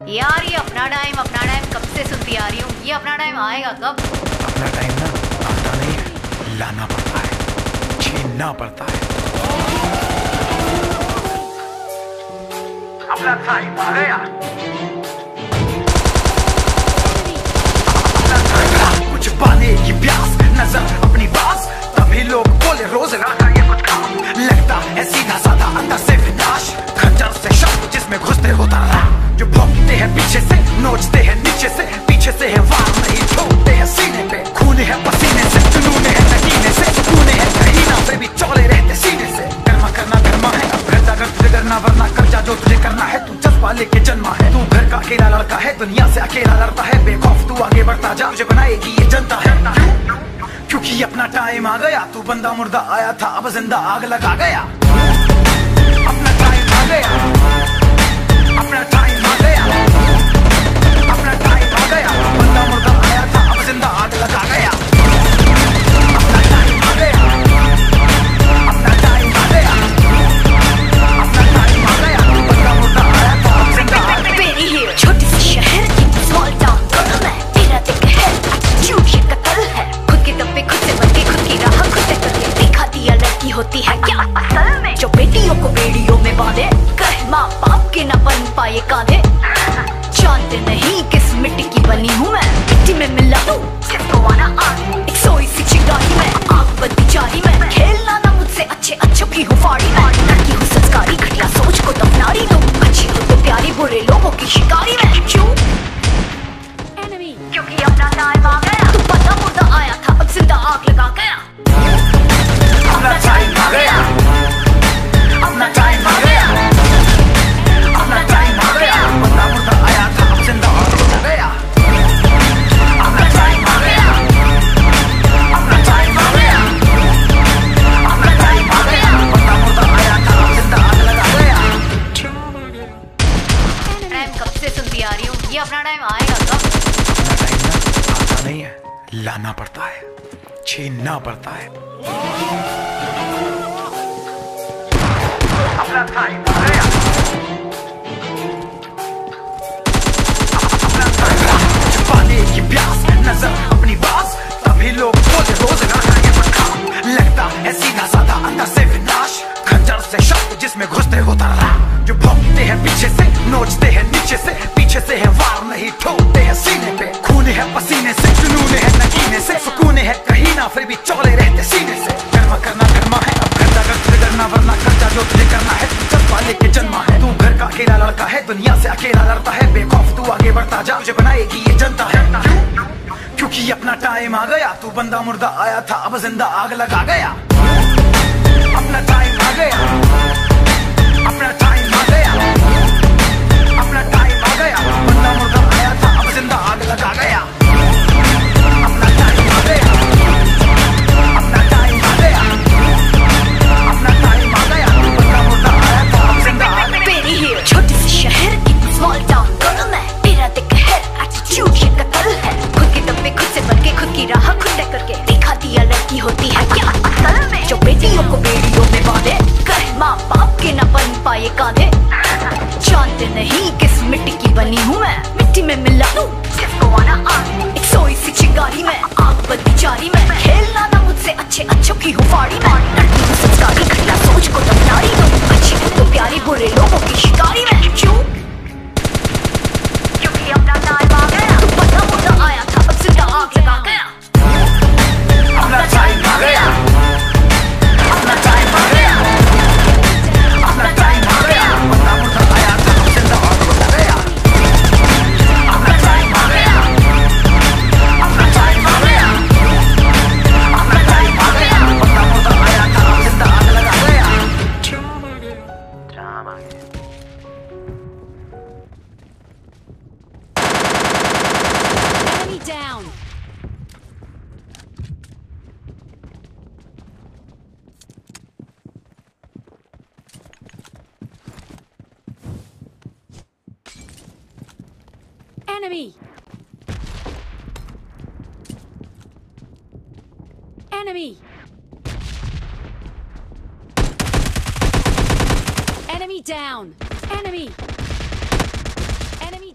यार, ये अपना टाइम अपना टाइम कब से सुनती आ रही हूँ? ये अपना टाइम आएगा कब? अपना टाइम ना आता नहीं, लाना पड़ता है, छीनना पड़ता है। अपना टाइम आ गया। पाने की प्यास, नज़र, अपनी बास तभी लोग बोले, रोज रात ये कुछ काम। लगता है सीधा साधा अंदर से है दुनिया से अकेला लड़ता है, बेखौफ तू आगे बढ़ता जा तुझे बनाएगी ये जनता है। क्योंकि अपना टाइम आ गया, तू बंदा मुर्दा आया था, अब ज़िंदा आग लगा गया। अपना टाइम आ गया, अपना मुझसे अच्छे अच्छे की हूँ फाड़ी लड़की हूँ संस्कारी घटिया सोच को दफनारी तुम अच्छी हो तो प्यारी बुरे लोगों की शिकारी मैं क्यों? क्योंकि अपना टाइम आ गया तू पता मुर्दा आया था। अपना टाइम आएगा टाइम ना आता नहीं है लाना पड़ता है छीनना पड़ता है। अपना टाइम आ गया। अपना आ, छुपाने की प्यास नज़र अपनी बास तभी लोग बोले रोज रात ये काम लगता है सीधा साधा अंदर से विनाश। खंजर से शब्द जिसमें घुसते होता रहा। जो भोंकते हैं पीछे से नोचते हैं नीचे से पीछे से है वार नहीं, ठोकते हैं सीने पे। खून है, पसीने से, जुनून है, नगीने से। सुकून है, कहीं ना, फिर भी चौले रहते सीने से। कर्म करना धर्मा है, अब घर अगर करना, वरना कर्जा जो तुझे करना है, तू जज्बा लेके जन्मा है। तू घर का अकेला लड़का है, दुनिया से अकेला लड़ता है। बेखौफ तू आगे बढ़ता जा, तुझे बनाएगी ये जनता है। क्योंकि अपना टाइम आ गया, तू बंदा मुर्दा आया था, अब ज़िंदा आग लगा गया। अपना टाइम आ गया। के न बन पाए कांधे। जानते नहीं, किस मिट्टी की बनी हूँ मैं? मिट्टी में मिला दू जिसको आना आग एक सोई सी चिंगारी में, आग बदी जारी में। खेलना ना मुझसे अच्छे अच्छों की हुफाड़ी फाड़ी मैं। Down. Enemy. Enemy. Enemy down. Enemy. Enemy